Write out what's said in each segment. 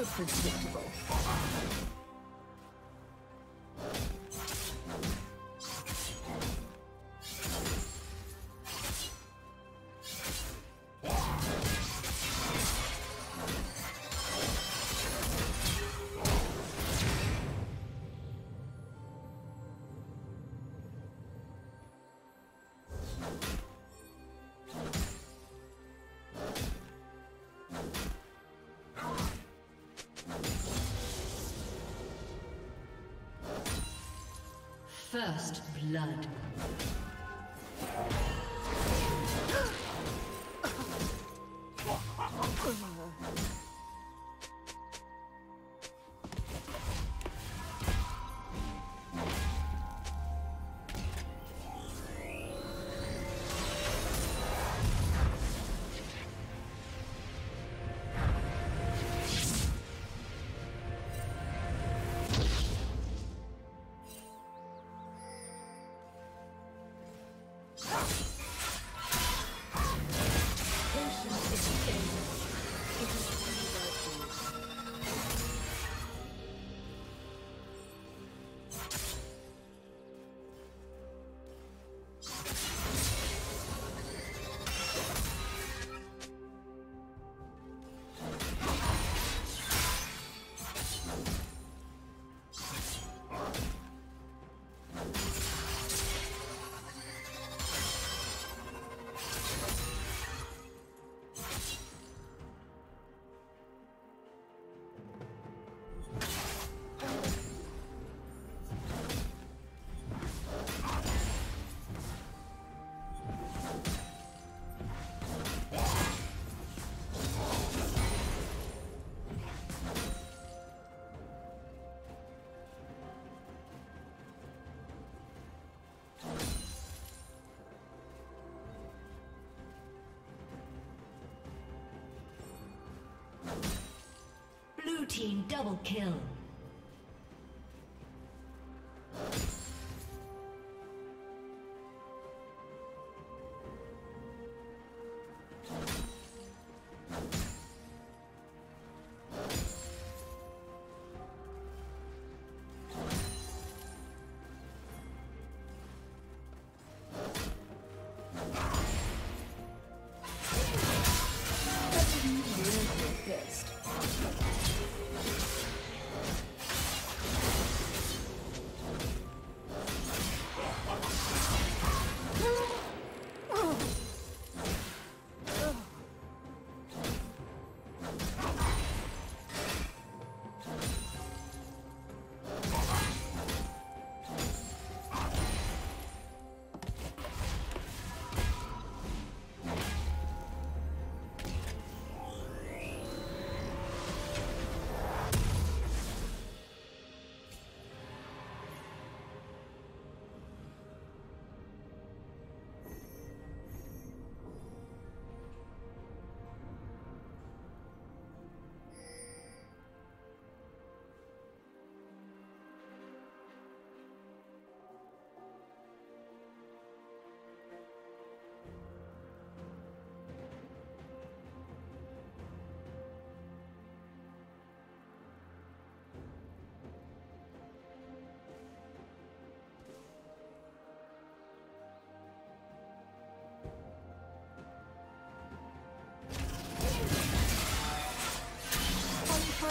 So predictable. First blood. Team double kill.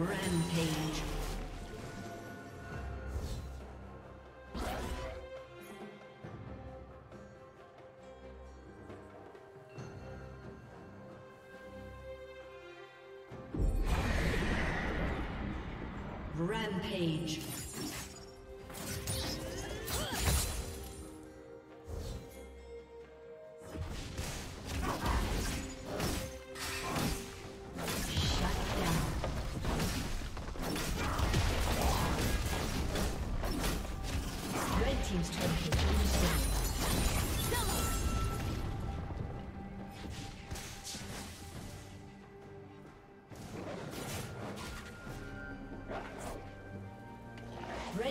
Rampage.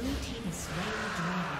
Blue team is slain the dragon.